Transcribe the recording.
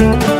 Thank you.